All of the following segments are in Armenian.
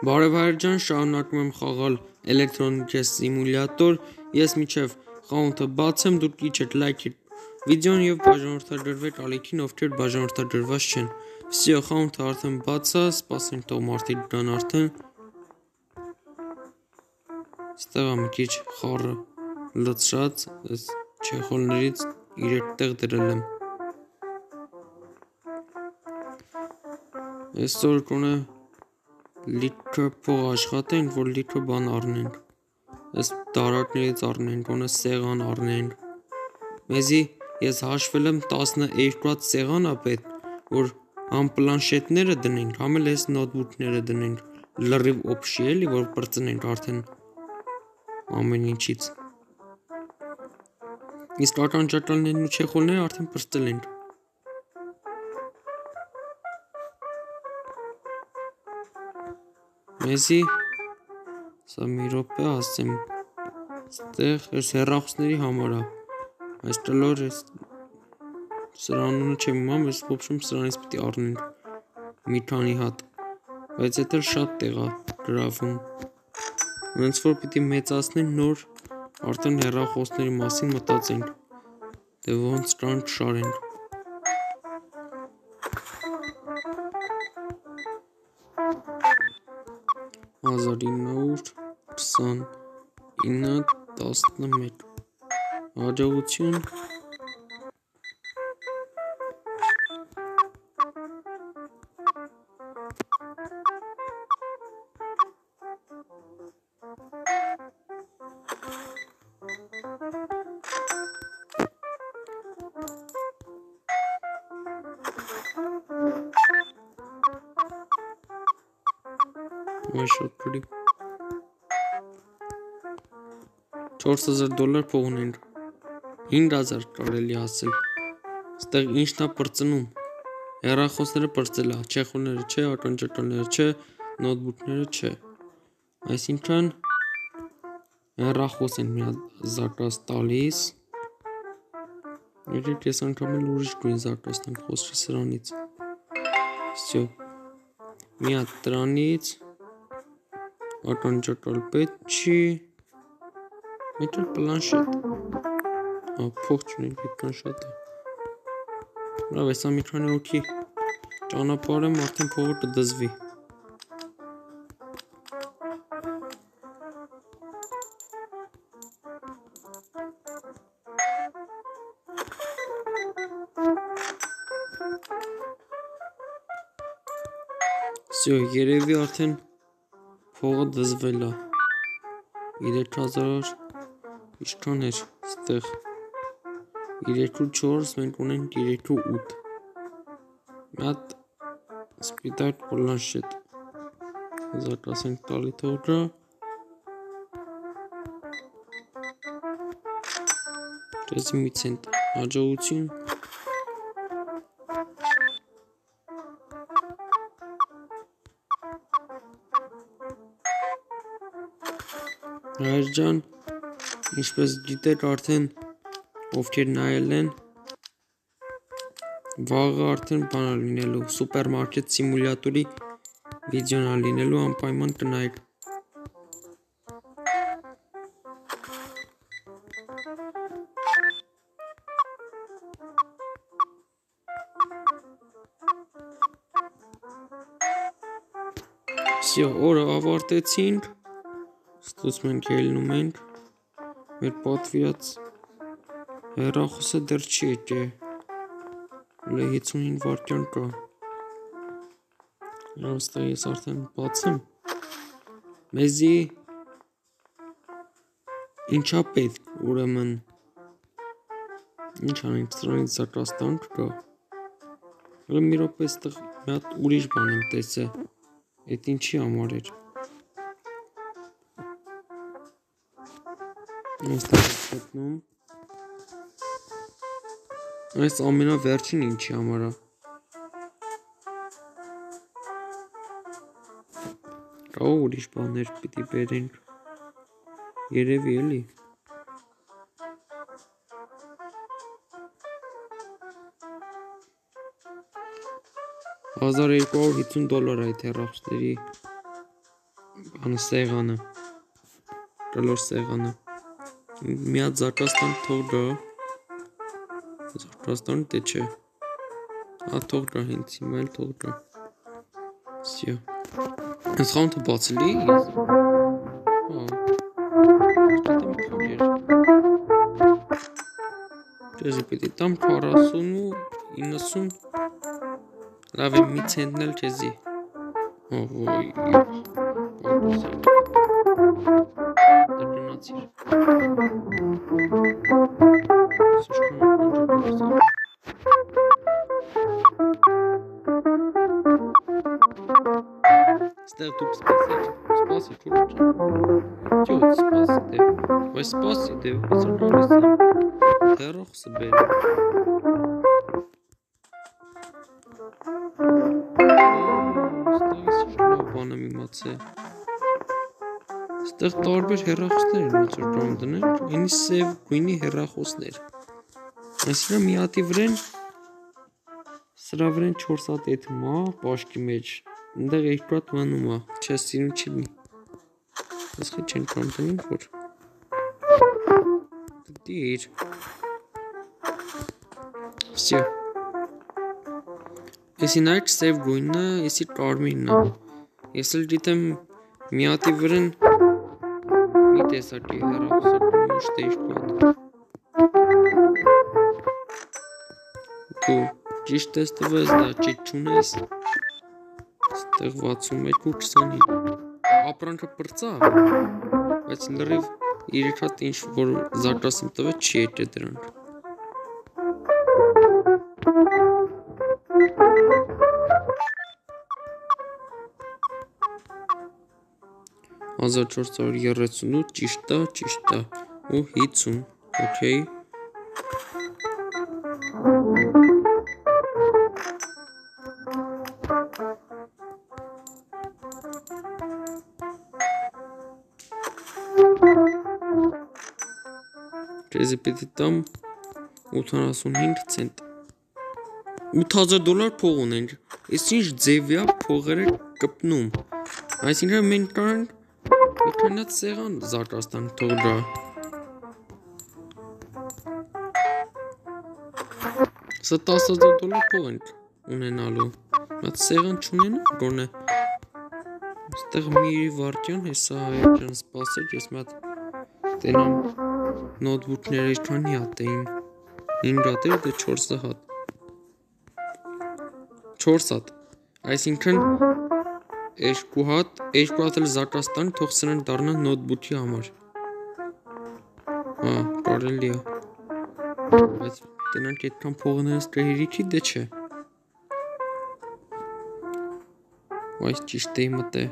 Բարև ջան, շարունակում եմ խաղալ Electronic Chess Simulator։ Ես միջև խաղունքը բացեմ, դուք իջեք լայքեք վիդեոն եւ բաժանորդագրվեք ալիքին, ովքեր բաժանորդագրված չեն։ Всё, խաղունքը արդեն բաց է, սպասենք տող մարդիկ կան արդեն։ Ստեղ մի քիչ խառը լծրած, այս չեխոլներից 3 տեղ դրել եմ։ Այսօր կունե լիքը փող աշխատենք, որ լիքը բան առնենք։ Այս դարակներից առնենք,ոնը սեղան առնենք։ Մեզի ես հաշվել եմ 12 հատ սեղան է պետք, որ համ պլանշետները դնենք, համ էլ այս նոթբուքները դնենք։ Լրիվ օփշի էլի, որ բրծնենք արդեն ամեն ինչից։ Իսկ ականջակալներն ու չեխոլները արդեն բրծել ենք։ Մեզի սա մի րոպե ասեմ ստեղ այս հերախոսների համար է այս տլոր այս սրանունը չեմ իմամ ես ոբշում սրանից պիտի առնենք մի քանի հատ բայց դա շատ տեղ է գրավում ոնց որ պիտի մեծացնեն նոր արդեն հերախոսների մասին մտածենք դե ոնց կան չարենք Հաջողություն Այ շատ քրի 4000 դոլար փող ունենք 5000 կարելի ասել Ստեղ ինչն է բրծնում Հեռախոսները բրծել է չեխոները չէ ականջակալները չէ նոթբուքները չէ Այսինքն հեռախոս են մի զակաս տալիս Երեք ես անգամ էլ ուրիշ գույն զակաս տանք խոսքի սրանից Всё Մի հատ դրանից ականջակալ պետք չի Մեջը պլանշետ։ Ա փող չունենք պլանշետը։ Լավ, հեսա մի քանի օքի ճանապարհեմ արդեն փողը կդզվի։ Всё, երևի արդեն փողը դզվել է։ 3000 Ինչքան էր ստեղ 3-4 մենք ունենք 3-8 մի հատ սպիտակ պլանշետ զակաս ենք տալի թողը Դեզի մի ցենտ հաջողություն Հայր ջան Ինչպես գիտեք արդեն ովքեր նայել են վաղը արդեն բան լինելու սուպերմարկետ սիմուլյատորի վիդեոն է լինելու անպայման կնայեք Всё, օրը ավարտեցինք։ Ստուց մենք ելնում ենք մեր պատվիրած հեռախոսը դեռ չի եկել։ Հələ 55 վայրկյան կա։ Հəստեղ ես արդեն բացեմ։ Մեզի ինչա պետք, ուրեմն ինչ անենք, սրանից զակաստանք կա։ Հələ մի րոպե այստեղ մի հատ ուրիշ բան եմ տեսել։ Այդ ինչի համար էր։ Այստեղ գտնում։ Այս ամենավերջին ինչի համար է։ Կա ուրիշ բաներ պիտի բերենք։ Երևի էլի։ 1250 դոլար այդ հեռախոսների բանը սեղանը կլոր սեղանը մի հատ զակաստան թող գա զակաստան դե չէ հա թող գա հենց հիմա էլ թող գա всё ես խանութը բացելի ես հա ստեմ քոջեր Դեզի պիտի տամ 40 ու 90 լավ է մի ցենտն էլ քեզի ոյ Դրնացիր Ոյ սպասի դե, սրնորսը։ Հերոխսը բեր։ Ստեղից շնորհ բանը մի մացե։ Ստեղ տարբեր հերախոսներ են ոնց որ կամ դնել, ինի սև գույնի հերախոսներ։ Այսինքն մի հատի վրան սրա վրան 4 հատ էդ մա, պաշկի մեջ։ Այնտեղ հատ մանում է, չէ, սիրուն չի։ Ես խի չեն դնում որ։ Դիր։ Всё։ Եսի նայք սև գույնը, եսի կարմիրն է։ Ես էլ դիտեմ մի հատի վրան մի տեսակի հեռախոսը ոչ թե երկու հատ։ Դու ճիշտ ես տվես, դա ճիշտ չունես։ Ստեղ 61 ու 25։ Ապրանքը բրծա, բայց լրիվ իր հատ ինչ որ զարգասում տվեց չի եկե դրանք։ 1438 ճիշտ է, ճիշտ է։ Ու 50, օքեյ։ Քեզի պիտի տամ 85 ցենտ։ 8000 դոլար փող ունենք։ Իսկ ինչ ձևյա փողերը կպնում։ Այսինքն մենք կարող Քնած սեղան Զարգաստան թող դա։ Սա 10000 դոլար փող են ունենալու։ Բայց սեղան չունենա, գոնե։ Այստեղ մի վարկյան հեսա հայերեն սպասել, ես մատ տենամ նոթբուքները քանի հատ էին։ 5 հատ էր, դե 4 հատ։ 4 հատ։ Այսինքն երկու հատ, երկու հատ էլ զակաց տանք, թող սրանք դառնան նոթբուքի համար։ Հա, կարելի է։ Բայց դրանք այդքան փողները ստրեհիրիքի դե չէ։ Այս ճիշտ է մտե։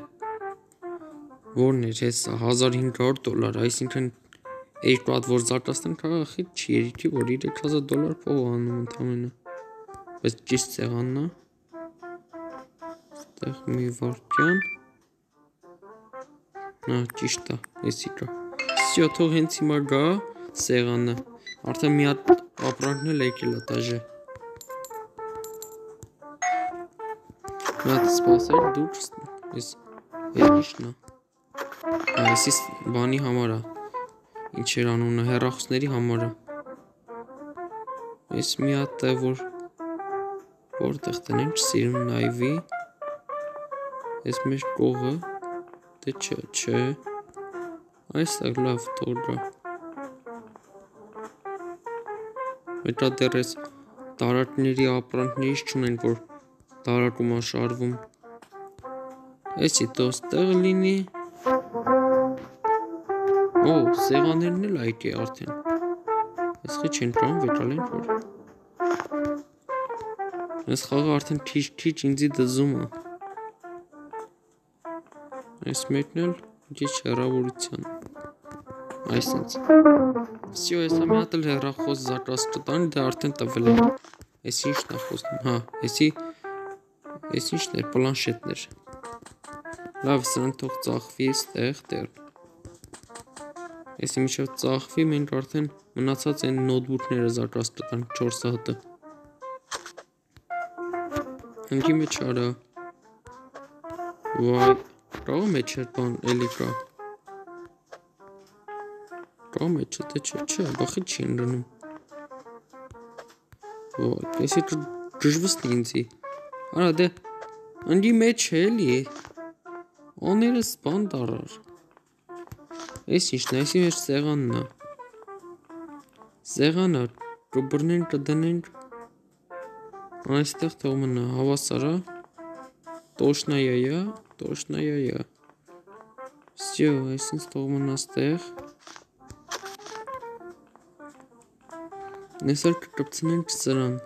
Որն էր հեսա 1500 դոլար, այսինքն երկու հատ որ զակաց տանք, ախի չի երիքի, որ 3000 դոլար փող անում ընդամենը։ Բայց ճիշտ սեղանն է այստեղ մի վարկյան Նա ճիշտ է, էսի կա։ Всё, թող հենց հիմա գա սեղանը։ Արդեն մի հատ ապրանքն էլ եկել է դաժե։ Նա սպասել դուք էս երիշն է։ Այսի բանի համար է։ Ինչ էր անունը հերախոսների համար է։ Այս մի հատ է որ որտեղ տնենք սիրուն նայվի Այս մեր կողը դե չէ, չէ։ Այստեղ լավ թողա։ Հետո դեռ էս տարածքների ապրանքներից չունեն, որ տարածում աշարվում։ Էսի տոստեղ լինի։ Օ, սեղաններն էլ այդ է արդեն։ Ես խի չեն կան վետալեն որ։ Ես խաղը արդեն քիչ-քիչ ինձի դզում է։ Այս մեկն էլ քիչ հեռավորության։ Այսինց։ Всё, հեսա մի հատ էլ հեռախոս զակաս կտան, դա արդեն տվել է։ Էս ի՞նչն է խոսում։ Հա, էսի էս ի՞նչն է, պլանշետներ։ Լավ, սրանք թող ծախվի այստեղ դեռ։ Էսի միջով ծախվի, մենք արդեն մնացած այն նոթբուքները զակաս կտան 4 հատը։ Ընկի մեջ արա։ Վայ, կարող մեջ է բան էլի կա։ Կա մեջը, թե չէ, չէ, բախի չի ընդնում։ Ոյ, էսի դժվստի ինձի։ Արա դե ընկի մեջ է էլի։ Օներս բան դարար։ Էս ինչն է, էսի մեջ սեղանն է։ Սեղանը կբռնենք կդնենք այստեղ թող մնա հավասարա տոշնայա տոշնայա Всё, այսինքն թող մնա ստեղ Նեսար կկպցնենք սրան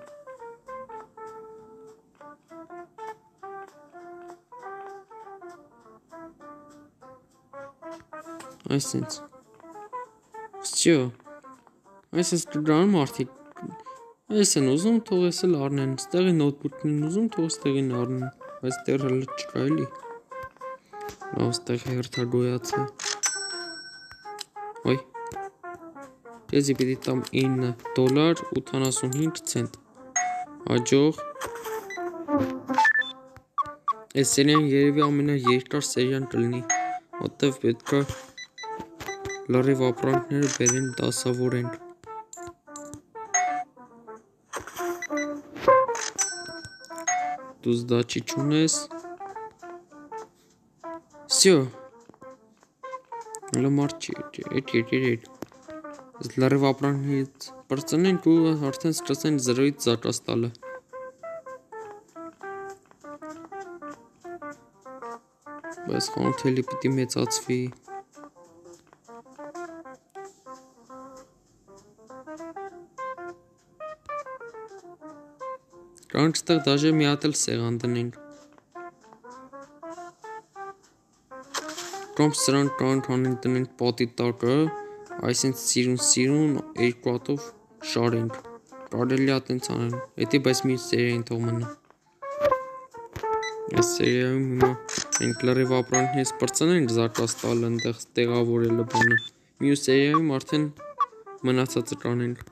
այսպես։ Չէ։ Այսպես դրան մարդիկ Ես են ուզում թող ես էլ առնեն, ստեղի նոթբուքն են ուզում թող ստեղին առնեն, բայց դեռ հələ չկա էլի։ Լավ, ստեղ հերթագոյաց է։ Ոյ։ Քեզի պիտի տամ 9 դոլար 85 ցենտ։ Հաջող Այս սերիան երևի ամենաերկար սերիան կլինի, որտեղ պետք է լրիվ ապրանքները բերեն դասավորեն։ դու զդաչի չունես։ Всё։ Լամարտ չի, էդ էդ էդ։ Լարիվ ապրանքից բրծնենք ու արդեն սկսեն 0-ից զակաս տալը։ Բայց խանութելի պիտի մեծացվի։ Կանք ստեղ դաժե մի հատ էլ սեղան դնենք։ Կամ սրան կանք անենք տնենք պատի տակը, այսինքն սիրուն սիրուն երկու հատով շարենք։ Կարելի է տենց անել։ Էդի բայց մի սերիային թող մնա։ Այս սերիայում հիմա մենք լրիվ ապրանքներից բրծնենք զարկած տալ այնտեղ տեղավորելը բանը։ Մյուս սերիայում արդեն մնացածը կանենք։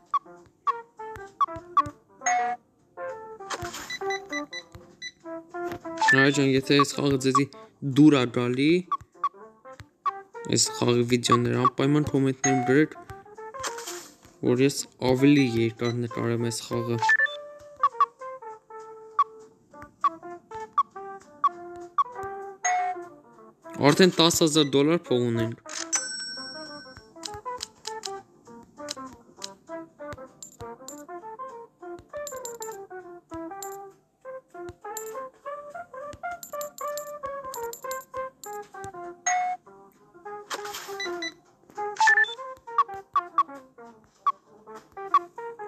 Ջան, եթե այս խաղը ձեզի դուր է գալի, այս խաղի վիդեոները անպայման կոմենտներում գրեք, որ ես ավելի երկար նկարեմ այս խաղը։ Արդեն 10000 դոլար փող ունենք։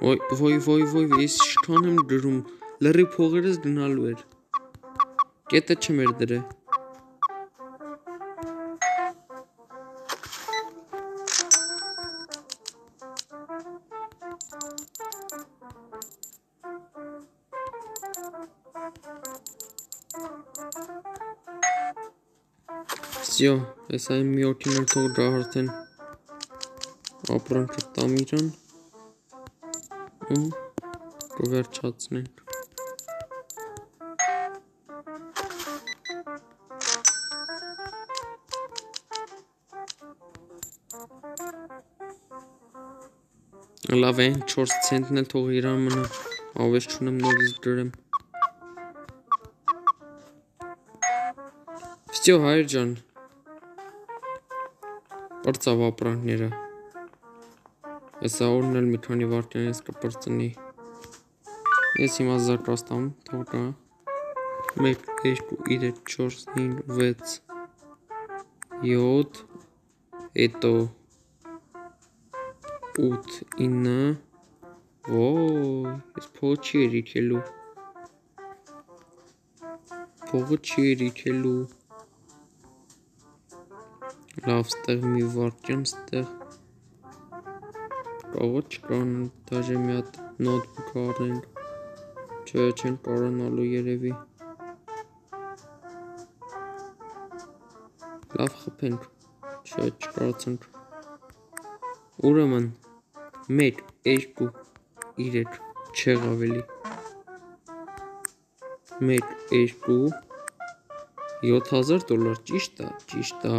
Ոյ, ոյ, ոյ, ոյ, ես ինչքան եմ գրում, լրի փողերս գնալու էր։ Կետը չեմ էր դրե։ Всё, ես այն մի օքիներ թող դա արդեն ապրանքը տամ իրան Հմ կվերջացնեն։ Լավ է, 4 ցենտն էլ թող իրան մնա։ Ավես չունեմ նորից դրեմ։ Վստիո հայր ջան։ Պարծավ ապրանքները։ Հեսա օրն էլ մի քանի վարկյանից կպրծնի։ Ես հիմա զարկաստամ, թող կա։ 1 2 3 4 5 6 7 հետո 8 9 Ոյ, ես փողը չի երիքելու։ Փողը չի երիքելու։ Լավ, ստեղ մի վարկյան, ստեղ Կարող չկան, դաժե մի հատ նոթբուք առնենք, չէ, չեն կարանալու երևի։ Լավ խպենք, չէ, չկարացանք։ Ուրեմն, մեկ, երկու, իրեք, չեղ ավելի։ 1 2 7000 դոլար ճիշտ է ճիշտ է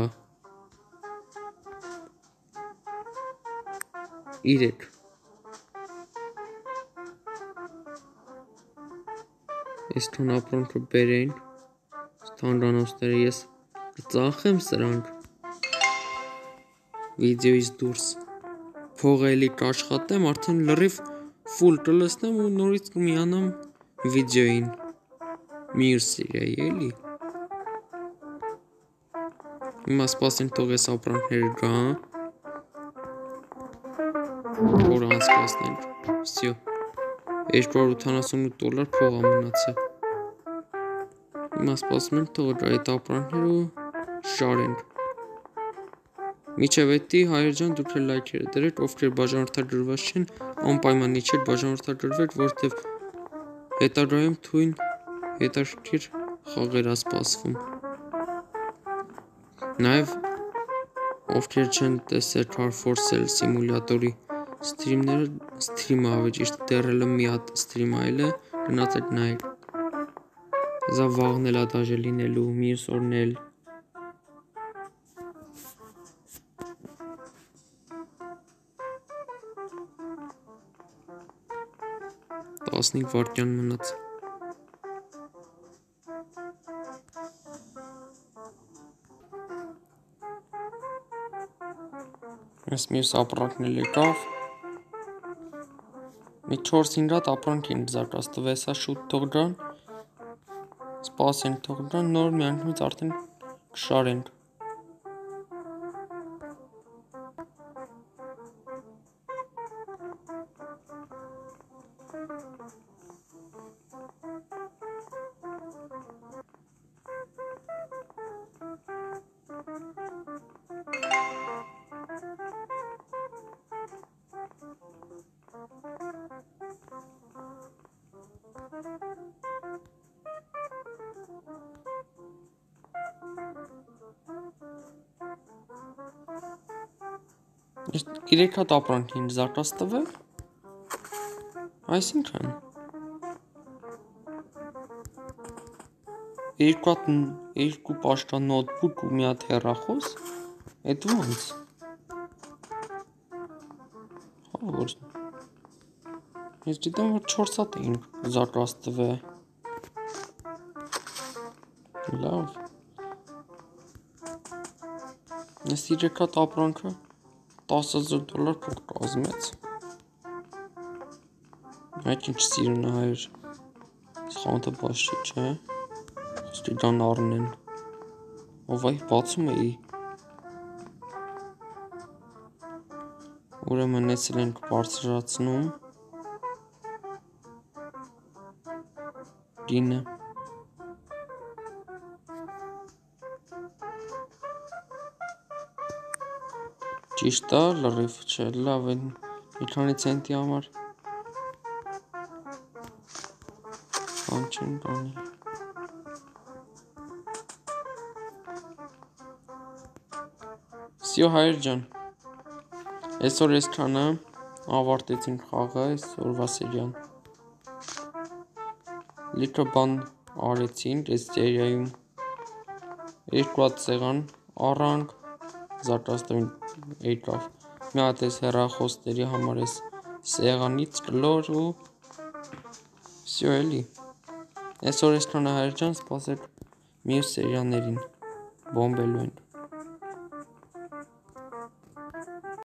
3 Այսքան ապրանքը բերեն ստանրանոցները ես կծախեմ սրանք վիդեոից դուրս փողը էլի կաշխատեմ արդեն լրիվ ֆուլ կլսնեմ ու նորից կմիանամ վիդեոին մյուս սիրայի էլի Հիմա սպասենք թող այս ապրանքները գա որ անցկացնենք всё 288 դոլար փող է մնացել Հիմա սպասում ենք թող գա այդ ապրանքները ու շարենք Միջև էդի հայեր ջան դուք էլ լայքերը դրեք, ովքեր բաժանորդագրված չեն, անպայման իջեք բաժանորդագրվեք, որտեվ հետագայում թույն հետաքրքիր խաղեր է սպասվում։ Նաև ովքեր չեն տեսել Car for Sale սիմուլյատորի սթրիմները, սթրիմը ավելի ճիշտ դեռել մի հատ սթրիմ այլ է, գնացեք նայեք։ Զա վաղն էլ է դաժե լինելու, մյուս օրն էլ։ Տասնիկ վարկյան մնաց։ Այս մյուս ապրանքն էլ եկավ։ Մի 4-5 հատ ապրանք են զարգաց տվես, հա շուտ թող գան։ Սպասենք թող գան, նոր միանգամից արդեն կշարենք։ Երեք հատ ապրանք են զարկած տվել։ Այսինքն երկու հատ երկու պաշտպան նոթբուք ու մի հատ հեռախոս։ Այդ ո՞նց։ Հա որ Ես գիտեմ որ 4 հատ էին զարկած տվել։ Լավ։ Ես երեք հատ ապրանքը 10000 դոլար փող կազմեց։ Այդ ինչ սիրուն է հայր։ Խանութը բաց չի, չէ։ Ստուդիան առնեն։ Ով այ բացում էի։ Ուրեմն էսել ենք բարձրացնում։ Գինը Ճիշտ է, լրիվ չէ, լավ է, մի քանի ցենտի համար բան չեն բանի։ Սիո հայր ջան, այսօր այսքանը ավարտեցինք խաղը, այսօրվա սերիան։ Լիքը բան արեցինք այս սերիայում։ Երկու հատ սեղան առանք, զարգացնենք եկավ։ Մի հատ էս հեռախոսների համար էս սեղանից կլոր ու всё էլի։ Այսօր այսքան է հայր ջան, սպասեք մյուս սերիաներին։ Բոմբելու են։